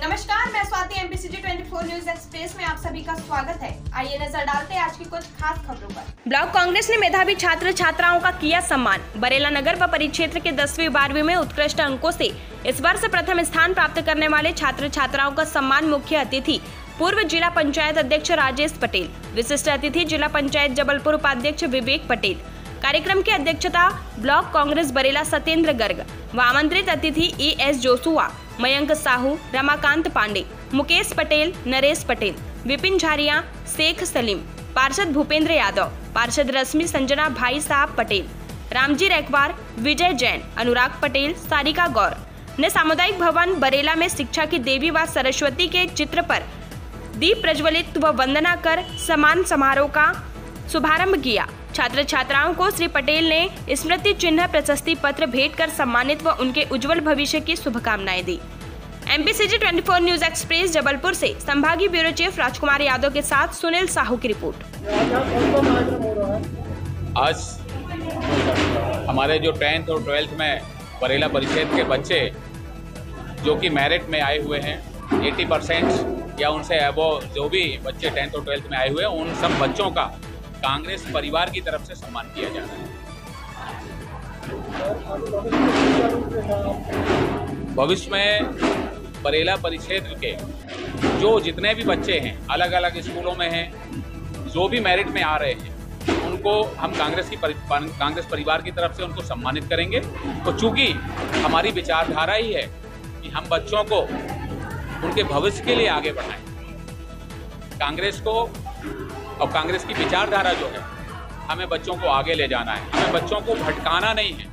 नमस्कार, मैं Swati MPCG 24 news express में आप सभी का स्वागत है। आइए नज़र डालते हैं आज की कुछ खास खबरों पर। ब्लॉक कांग्रेस ने मेधावी छात्र छात्राओं का किया सम्मान। बरेला नगर व परिक्षेत्र के दसवीं बारहवीं में उत्कृष्ट अंकों से इस वर्ष प्रथम स्थान प्राप्त करने वाले छात्र छात्राओं का सम्मान मुख्य अतिथि, पूर्व जिला पंचायत अध्यक्ष राजेश पटेल, विशिष्ट अतिथि जिला पंचायत जबलपुर उपाध्यक्ष विवेक पटेल, कार्यक्रम की अध्यक्षता ब्लॉक कांग्रेस बरेला सत्येंद्र गर्ग व आमंत्रित अतिथि A S Joshua. Mayank Sahu, Ramakant Pande, Mukesh Patel, Naresh Patel, Vipin Jharia, Sheikh Salim, पार्षद भूपेंद्र यादव, पार्षद रश्मि संजना, भाई साहब पटेल, रामजी रैकवार, विजय जैन, अनुराग पटेल, सारिका गौर। ने सामुदायिक भवन बरेला में शिक्षा की देवी व सरस्वती के चित्र पर दीप प्रज्वलित व वंदना कर समान समारोह का शुभारंभ किया। छात्र छात्राओं को श्री पटेल ने स्मृति चिन्ह प्रशस्ति पत्र भेंट कर सम्मानित व उनके उज्जवल भविष्य की शुभकामनाएँ दी। एमपीसीजी 24 न्यूज़ एक्सप्रेस, जबलपुर से संभागीय ब्यूरो चीफ राजकुमार यादव के साथ सुनील साहू की रिपोर्ट। आज हमारे जो टेंथ और ट्वेल्थ में बरेला परिषद के बच्चे, जो कि मेरिट में आए हुए हैं 80 परसेंट या उनसे अबो जो भी बच्चे टेंथ और ट्वेल्थ में आए हुए हैं, उन सब बच्चों का कांग्रेस परिवार की तरफ़ से सम्मान किया जा रहा है। भविष्य में बरेला परिक्षेत्र के जो जितने भी बच्चे हैं अलग अलग स्कूलों में हैं, जो भी मेरिट में आ रहे हैं, उनको हम कांग्रेस की कांग्रेस परिवार की तरफ़ से उनको सम्मानित करेंगे। तो चूँकि हमारी विचारधारा ही है कि हम बच्चों को उनके भविष्य के लिए आगे बढ़ाएँ, कांग्रेस को और कांग्रेस की विचारधारा जो है, हमें बच्चों को आगे ले जाना है। हमें बच्चों को भटकाना नहीं है।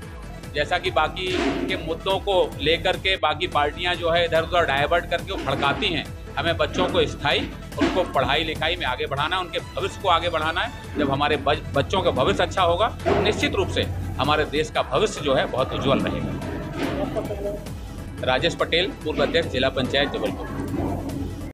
जैसा कि बाकी के मुद्दों को लेकर के बाकी पार्टियाँ जो है इधर उधर डाइवर्ट करके वो भड़काती हैं। हमें बच्चों को स्थायी, उनको पढ़ाई लिखाई में आगे बढ़ाना है, उनके भविष्य को आगे बढ़ाना है। जब हमारे बच्चों का भविष्य अच्छा होगा, निश्चित रूप से हमारे देश का भविष्य जो है बहुत उज्ज्वल रहेगा। राजेश पटेल, पूर्व अध्यक्ष, जिला पंचायत जबलपुर।